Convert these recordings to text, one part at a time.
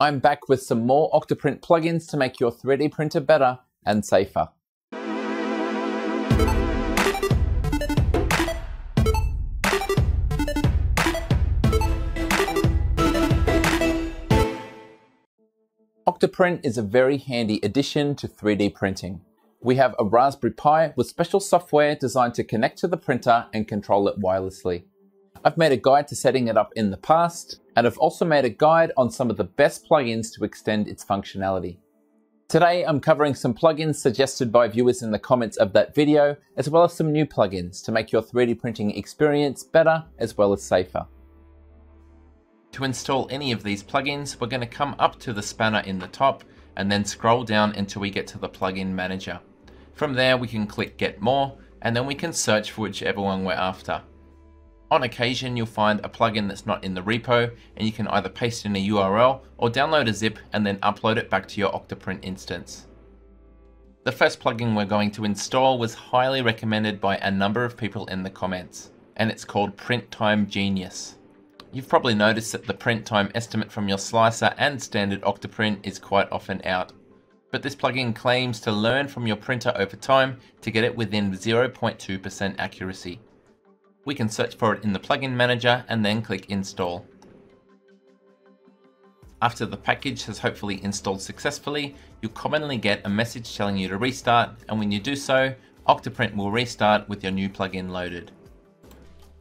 I'm back with some more Octoprint plugins to make your 3D printer better and safer. Octoprint is a very handy addition to 3D printing. We have a Raspberry Pi with special software designed to connect to the printer and control it wirelessly. I've made a guide to setting it up in the past, and I've also made a guide on some of the best plugins to extend its functionality. Today I'm covering some plugins suggested by viewers in the comments of that video, as well as some new plugins to make your 3D printing experience better as well as safer. To install any of these plugins, we're going to come up to the spanner in the top and then scroll down until we get to the plugin manager. From there, we can click get more and then we can search for whichever one we're after. On occasion, you'll find a plugin that's not in the repo and you can either paste in a URL or download a zip and then upload it back to your Octoprint instance. The first plugin we're going to install was highly recommended by a number of people in the comments, and it's called Print Time Genius. You've probably noticed that the print time estimate from your slicer and standard Octoprint is quite often out. But this plugin claims to learn from your printer over time to get it within 0.2% accuracy. We can search for it in the plugin manager and then click install. After the package has hopefully installed successfully, you'll commonly get a message telling you to restart and when you do so, Octoprint will restart with your new plugin loaded.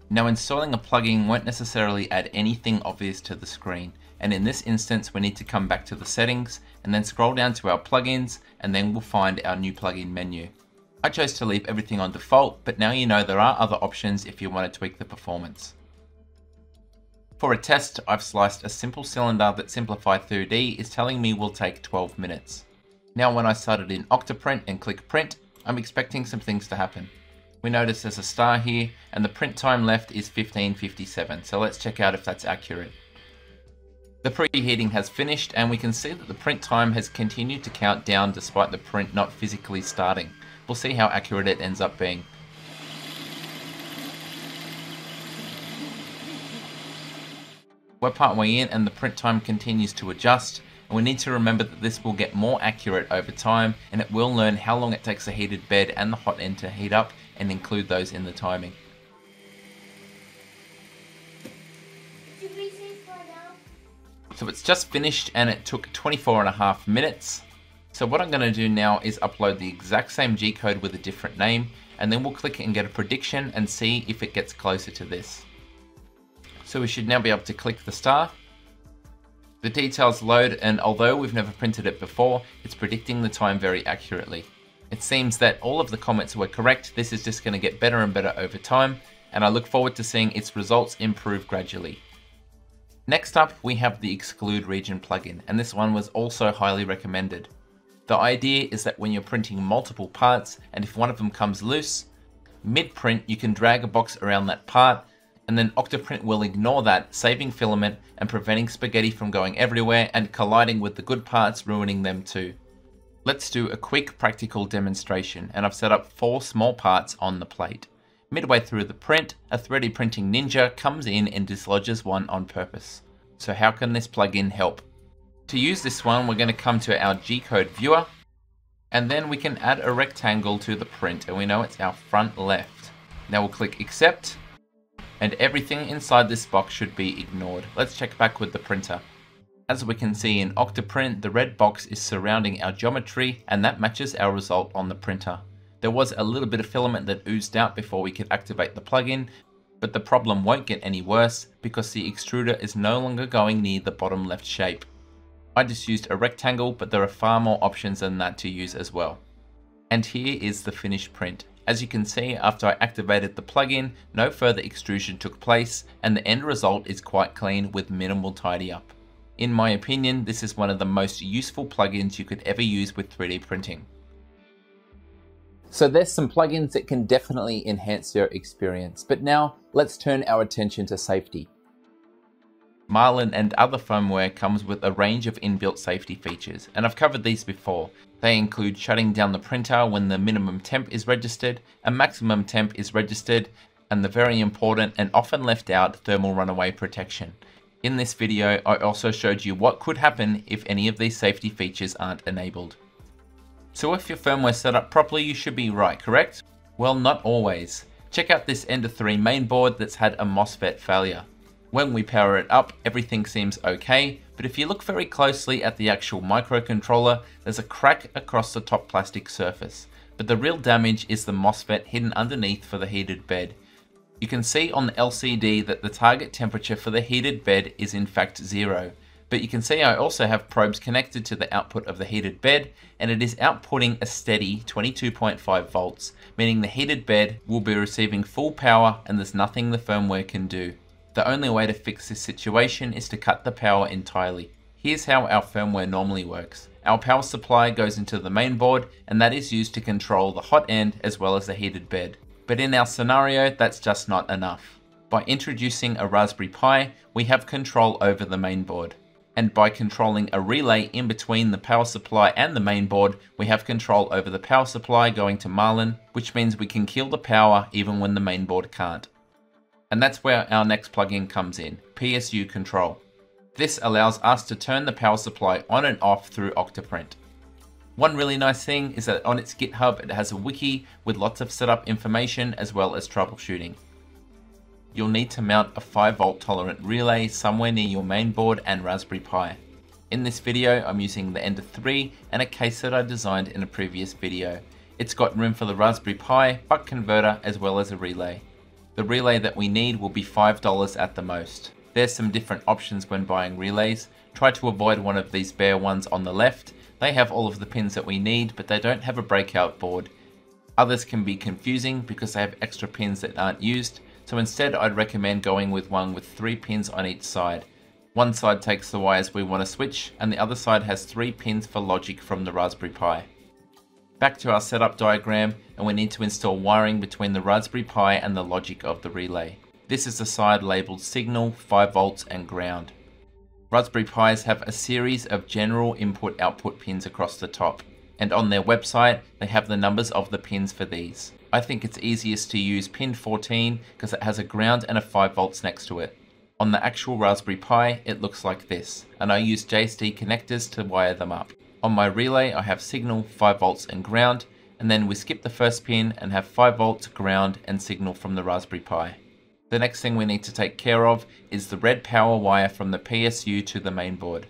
Now installing a plugin won't necessarily add anything obvious to the screen, and in this instance we need to come back to the settings and then scroll down to our plugins and then we'll find our new plugin menu. I chose to leave everything on default, but now you know there are other options if you want to tweak the performance. For a test, I've sliced a simple cylinder that Simplify 3D is telling me will take 12 minutes. Now when I started in Octoprint and click print, I'm expecting some things to happen we notice there's a star here and the print time left is 1557. So let's check out if that's accurate. The preheating has finished and we can see that the print time has continued to count down despite the print not physically starting. We'll see how accurate it ends up being. We're partway in and the print time continues to adjust and we need to remember that this will get more accurate over time and it will learn how long it takes a heated bed and the hot end to heat up and include those in the timing. So it's just finished and it took 24 and a half minutes. So what I'm going to do now is upload the exact same G-code with a different name and then we'll click and get a prediction and see if it gets closer to this. So we should now be able to click the star. The details load and although we've never printed it before, it's predicting the time very accurately. It seems that all of the comments were correct, this is just going to get better and better over time, and I look forward to seeing its results improve gradually. Next up, we have the Exclude Region plugin, and this one was also highly recommended. The idea is that when you're printing multiple parts, and if one of them comes loose, mid-print you can drag a box around that part, and then Octoprint will ignore that, saving filament and preventing spaghetti from going everywhere and colliding with the good parts, ruining them too. Let's do a quick practical demonstration and I've set up four small parts on the plate. Midway through the print, a 3D printing ninja comes in and dislodges one on purpose. So how can this plugin help? To use this one, we're going to come to our G-code viewer and then we can add a rectangle to the print and we know it's our front left. Now we'll click accept and everything inside this box should be ignored. Let's check back with the printer. As we can see in Octoprint, the red box is surrounding our geometry and that matches our result on the printer. There was a little bit of filament that oozed out before we could activate the plugin, but the problem won't get any worse because the extruder is no longer going near the bottom left shape. I just used a rectangle, but there are far more options than that to use as well. And here is the finished print. As you can see, after I activated the plugin, no further extrusion took place, and the end result is quite clean with minimal tidy up. In my opinion, this is one of the most useful plugins you could ever use with 3D printing. So there's some plugins that can definitely enhance your experience, but now let's turn our attention to safety. Marlin and other firmware comes with a range of inbuilt safety features, and I've covered these before. They include shutting down the printer when the minimum temp is registered, a maximum temp is registered, and the very important and often left out thermal runaway protection. In this video, I also showed you what could happen if any of these safety features aren't enabled. So if your firmware set up properly, you should be right, correct? Well, not always. Check out this Ender 3 mainboard that's had a MOSFET failure. When we power it up, everything seems okay, but if you look very closely at the actual microcontroller, there's a crack across the top plastic surface. But the real damage is the MOSFET hidden underneath for the heated bed. You can see on the LCD that the target temperature for the heated bed is in fact zero. But you can see I also have probes connected to the output of the heated bed and it is outputting a steady 22.5 volts, meaning the heated bed will be receiving full power and there's nothing the firmware can do. The only way to fix this situation is to cut the power entirely. Here's how our firmware normally works. Our power supply goes into the main board and that is used to control the hot end as well as the heated bed. But in our scenario, that's just not enough. By introducing a Raspberry Pi, we have control over the main board. And by controlling a relay in between the power supply and the main board, we have control over the power supply going to Marlin, which means we can kill the power even when the main board can't. And that's where our next plugin comes in, PSU Control. This allows us to turn the power supply on and off through Octoprint. One really nice thing is that on its GitHub it has a wiki with lots of setup information as well as troubleshooting. You'll need to mount a 5 volt tolerant relay somewhere near your mainboard and Raspberry Pi. In this video I'm using the Ender 3 and a case that I designed in a previous video. It's got room for the Raspberry Pi, buck converter as well as a relay. The relay that we need will be $5 at the most. There's some different options when buying relays. Try to avoid one of these bare ones on the left. They have all of the pins that we need, but they don't have a breakout board. Others can be confusing because they have extra pins that aren't used, so instead I'd recommend going with one with three pins on each side. One side takes the wires we want to switch, and the other side has three pins for logic from the Raspberry Pi. Back to our setup diagram and we need to install wiring between the Raspberry Pi and the logic of the relay. This is the side labelled signal, 5 volts and ground. Raspberry Pis have a series of general input output pins across the top and on their website they have the numbers of the pins for these. I think it's easiest to use pin 14 because it has a ground and a 5 volts next to it. On the actual Raspberry Pi it looks like this and I use JST connectors to wire them up. On my relay, I have signal, 5 volts and ground, and then we skip the first pin and have 5 volts, ground and signal from the Raspberry Pi. The next thing we need to take care of is the red power wire from the PSU to the mainboard.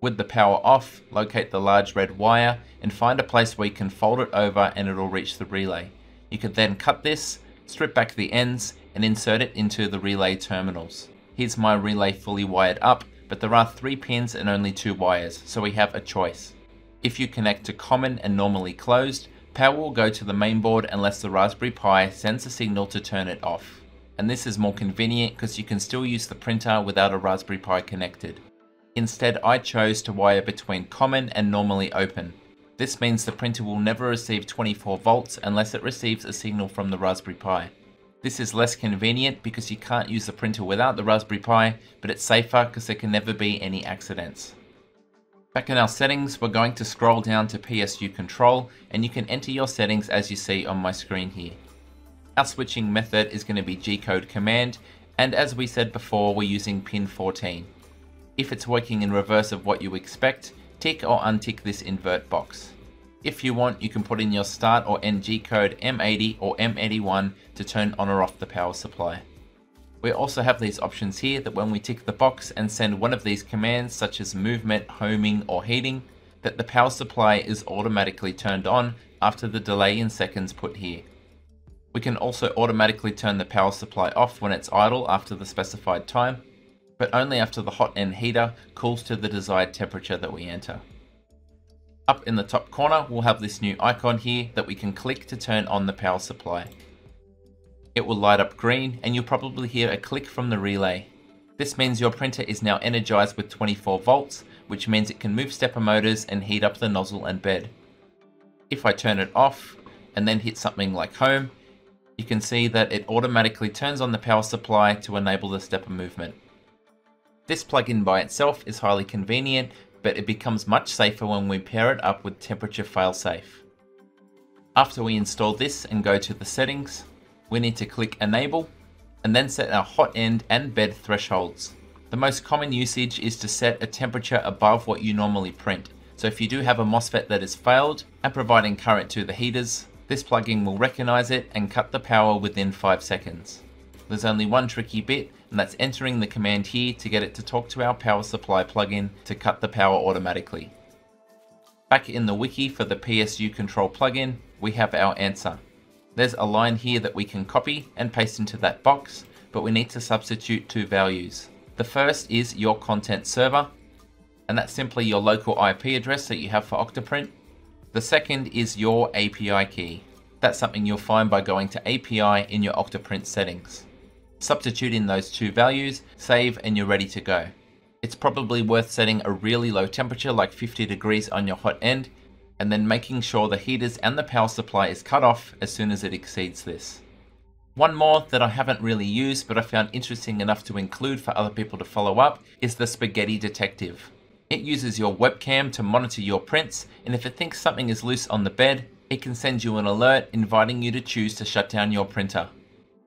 With the power off, locate the large red wire and find a place where you can fold it over and it'll reach the relay. You can then cut this, strip back the ends and insert it into the relay terminals. Here's my relay fully wired up but there are three pins and only two wires, so we have a choice. If you connect to common and normally closed, power will go to the mainboard unless the Raspberry Pi sends a signal to turn it off. And this is more convenient because you can still use the printer without a Raspberry Pi connected. Instead, I chose to wire between common and normally open. This means the printer will never receive 24 volts unless it receives a signal from the Raspberry Pi. This is less convenient because you can't use the printer without the Raspberry Pi, but it's safer because there can never be any accidents. Back in our settings, we're going to scroll down to PSU control and you can enter your settings as you see on my screen here. Our switching method is going to be G-code command and as we said before we're using pin 14. If it's working in reverse of what you expect, tick or untick this invert box. If you want, you can put in your start or end G code M80 or M81 to turn on or off the power supply. We also have these options here that when we tick the box and send one of these commands such as movement, homing or heating, that the power supply is automatically turned on after the delay in seconds put here. We can also automatically turn the power supply off when it's idle after the specified time, but only after the hot end heater cools to the desired temperature that we enter. Up in the top corner, we'll have this new icon here that we can click to turn on the power supply. It will light up green and you'll probably hear a click from the relay. This means your printer is now energized with 24 volts, which means it can move stepper motors and heat up the nozzle and bed. If I turn it off and then hit something like home, you can see that it automatically turns on the power supply to enable the stepper movement. This plugin by itself is highly convenient but it becomes much safer when we pair it up with temperature failsafe. After we install this and go to the settings, we need to click enable and then set our hot end and bed thresholds. The most common usage is to set a temperature above what you normally print. So if you do have a MOSFET that has failed and providing current to the heaters, this plugin will recognize it and cut the power within 5 seconds. There's only one tricky bit, and that's entering the command here to get it to talk to our power supply plugin to cut the power automatically. Back in the wiki for the PSU control plugin, we have our answer. There's a line here that we can copy and paste into that box, but we need to substitute two values. The first is your content server, and that's simply your local IP address that you have for Octoprint. The second is your API key. That's something you'll find by going to API in your Octoprint settings. Substitute in those two values, save, and you're ready to go. It's probably worth setting a really low temperature like 50 degrees on your hot end, and then making sure the heaters and the power supply is cut off as soon as it exceeds this. One more that I haven't really used but I found interesting enough to include for other people to follow up is the Spaghetti Detective. It uses your webcam to monitor your prints, and if it thinks something is loose on the bed, it can send you an alert inviting you to choose to shut down your printer.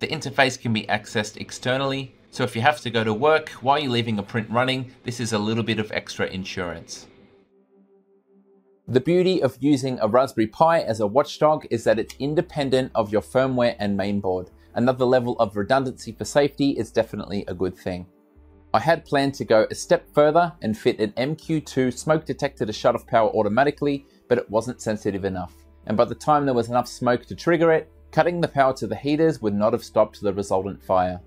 The interface can be accessed externally, so if you have to go to work while you're leaving a print running, this is a little bit of extra insurance. The beauty of using a Raspberry Pi as a watchdog is that it's independent of your firmware and mainboard. Another level of redundancy for safety is definitely a good thing. I had planned to go a step further and fit an MQ2 smoke detector to shut off power automatically, but it wasn't sensitive enough. And by the time there was enough smoke to trigger it, cutting the power to the heaters would not have stopped the resultant fire.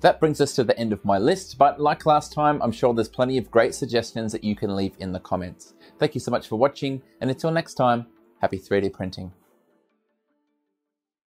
That brings us to the end of my list, but like last time, I'm sure there's plenty of great suggestions that you can leave in the comments. Thank you so much for watching, and until next time, happy 3D printing.